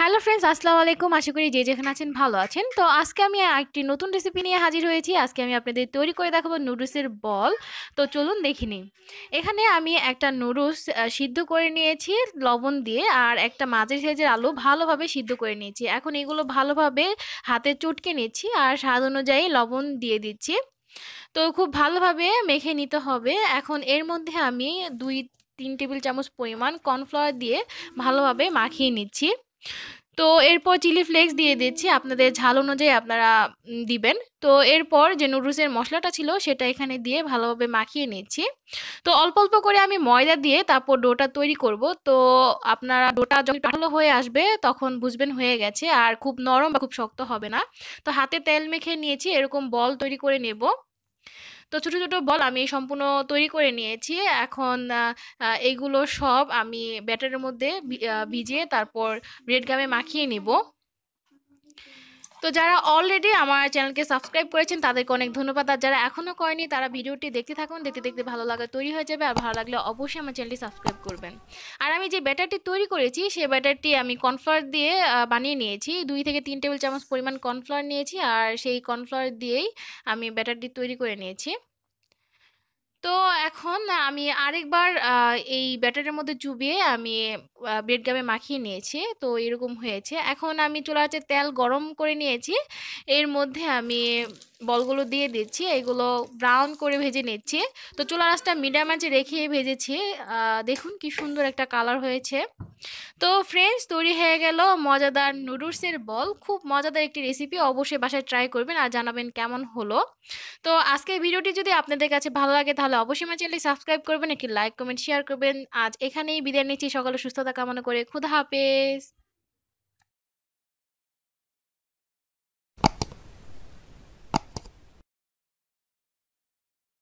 Hello friends আসসালামু আলাইকুম। আশা করি যে যেখানে আছেন ভালো আছেন। তো আজকে আমি একটি নতুন রেসিপি নিয়ে হাজির হয়েছি। আজকে আমি আপনাদের তৈরি করে দেখাবো নুডলসের বল। তো চলুন দেখি নিই। এখানে আমি একটা নুডলস সিদ্ধ করে নিয়েছি লবণ দিয়ে আর একটা মাঝের সাইজের আলু ভালোভাবে সিদ্ধ করে নিয়েছি। এখন এগুলো ভালোভাবে হাতে চটকে নিচ্ছি আর স্বাদ অনুযায়ী লবণ দিয়ে দিচ্ছি। তো খুব ভালোভাবে মেখে নিতে হবে। এখন এর মধ্যে আমি দুই, তিন টেবিল চামচ পরিমাণ কর্নফ্লাওয়ার দিয়ে ভালোভাবে মাখিয়ে নিচ্ছি। তো এরপর চিলি ফ্লেক্স দিয়ে দিচ্ছি। আপনাদের ঝাল অনুযায়ী আপনারা দিবেন। তো এরপর যে নুডলসের মশলাটা ছিল সেটা এখানে দিয়ে ভালোভাবে মাখিয়ে নিচ্ছি। তো অল্প অল্প করে আমি ময়দা দিয়ে তারপর ডোটা তৈরি করব। তো আপনারা ডোটা যখন ভালো হয়ে আসবে তখন বুঝবেন হয়ে গেছে। আর খুব নরম বা খুব শক্ত হবে না। তো হাতে তেল মেখে নিয়েছি, এরকম বল তৈরি করে নেব। তো ছোটো ছোটো বল আমি সম্পূর্ণ তৈরি করে নিয়েছি। এখন এইগুলো সব আমি ব্যাটারের মধ্যে ভিজিয়ে তারপর ব্রেড গামে মাখিয়ে নেব। তো যারা অলরেডি আমার চ্যানেলকে সাবস্ক্রাইব করেছেন, তাদেরকে অনেক ধন্যবাদ। আর যারা এখনও করেনি, তারা ভিডিওটি দেখতে থাকুন, দেখতে দেখতে ভালো লাগা তৈরি হয়ে যাবে। আর ভালো লাগলে অবশ্যই আমার চ্যানেলটি সাবস্ক্রাইব করবেন। আর আমি যে ব্যাটারটি তৈরি করেছি, সেই ব্যাটারটি আমি কর্নফ্লাওয়ার দিয়ে বানিয়ে নিয়েছি। দুই থেকে তিন টেবিল চামচ পরিমাণ কর্নফ্লাওয়ার নিয়েছি। আর সেই কর্নফ্লাওয়ার দিয়েই আমি ব্যাটারটি তৈরি করে নিয়েছি। তো এখন আমি আরেকবার এই ব্যাটারের মধ্যে চুবিয়ে আমি ব্রেড গামে মাখিয়ে নিয়েছি। তো এরকম হয়েছে। এখন আমি চলে আছে তেল গরম করে নিয়েছি, এর মধ্যে আমি বলগুলো দিয়ে দিচ্ছি, এগুলো ব্রাউন করে ভেজে নিচ্ছি। তো চুলা রাসটা মিডিয়াম আঁচে রেখে ভেজেছি। দেখুন কি সুন্দর একটা কালার হয়েছে। তো ফ্রেন্ডস তৈরি হয়ে গেল মজাদার নুডলসের বল। খুব মজাদার একটি রেসিপি অবশ্যই বাসায় ট্রাই করবেন আর জানাবেন কেমন হলো। তো আজকের ভিডিওটি যদি আপনাদের কাছে ভালো লাগে, তাহলে অবশ্যই আমার চ্যানেলটি সাবস্ক্রাইব করবেন, একটি লাইক কমেন্ট শেয়ার করবেন। আজ এখানেই বিদায় নিচ্ছি। সকালে সুস্থতা কামনা করে খুদা হাফেজ।